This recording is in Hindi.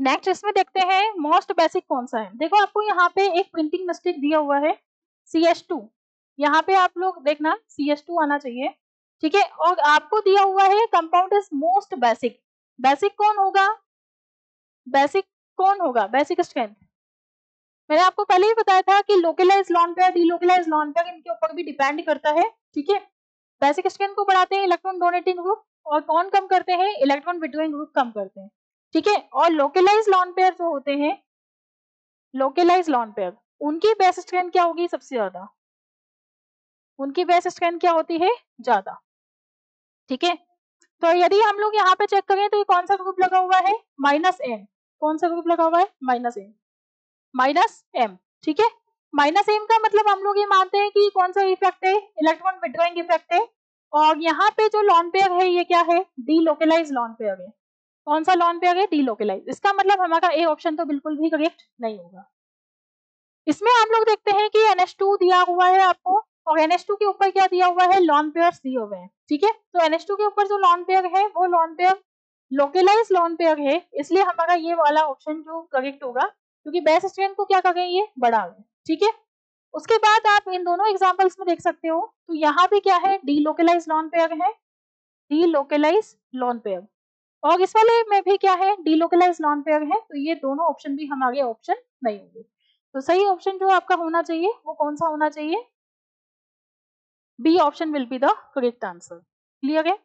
नेक्स्ट इसमें देखते हैं मोस्ट बेसिक कौन सा है। देखो, आपको यहाँ पे एक प्रिंटिंग मिस्टेक दिया हुआ है सी एस टू यहाँ पे आप लोग देखना सी एस टू आना चाहिए, ठीक है? और आपको दिया हुआ है compound is most basic basic कौन होगा? बेसिक कौन होगा? बेसिक स्ट्रेंथ मैंने आपको पहले ही बताया था कि localise lone pair delocalise lone pair इनके ऊपर भी डिपेंड करता है, ठीक है? बेसिक स्ट्रेंथ को बढ़ाते हैं इलेक्ट्रॉन डोनेटिंग ग्रुप और कौन कम करते हैं? इलेक्ट्रॉन विड्रोइंग ग्रुप कम करते हैं। ठीक है? और लोकलाइज लॉन पेयर जो होते हैं लोकलाइज लॉन पेयर उनकी बेस स्ट्रेंथ क्या होगी सबसे ज़्यादा? उनकी बेस स्ट्रेंथ क्या होती है? ज़्यादा। ठीक है? तो यदि हम लोग यहाँ पे चेक करें तो ये कौन सा ग्रुप लगा हुआ है? माइनस एम कौन सा ग्रुप लगा हुआ है? माइनस एम माइनस एम ठीक है? माइनस एम का मतलब हम लोग ये मानते हैं कि कौन सा इफ़ेक्ट है? इलेक्ट्रॉन विड्रॉइंग इफ़ेक्ट है। और यहाँ पे जो लॉन पेयर है, ये क्या है? डी लोकेलाइज लॉन पेयर है। कौन सा लॉन पेयर है डी लोकेलाइज इसका मतलब हमारा ए ऑप्शन तो बिल्कुल भी करेक्ट नहीं होगा। इसमें हम लोग देखते हैं कि NH2 दिया हुआ है आपको, और NH2 के ऊपर क्या दिया हुआ है? लॉन पेयर दिए हुए हैं, ठीक है? तो NH2 के ऊपर जो लॉन पेयर है, वो lone pair localise lone pair है, इसलिए हमारा ये वाला ऑप्शन जो करेक्ट होगा, क्योंकि बेस स्ट्रेंथ को क्या कर गए ये? बढ़ा गए ठीक है? उसके बाद आप इन दोनों एग्जाम्पल्स में देख सकते हो तो यहाँ पे क्या है? डी लोकेलाइज लॉन पेयर है डी लोकेलाइज लॉन पेयर और इस वाले में भी क्या है? डीलोकलाइज नॉन पेयर है तो ये दोनों ऑप्शन भी हमारे ऑप्शन नहीं होंगे। तो सही ऑप्शन जो आपका होना चाहिए, वो कौन सा होना चाहिए? B option will be the correct answer clear है?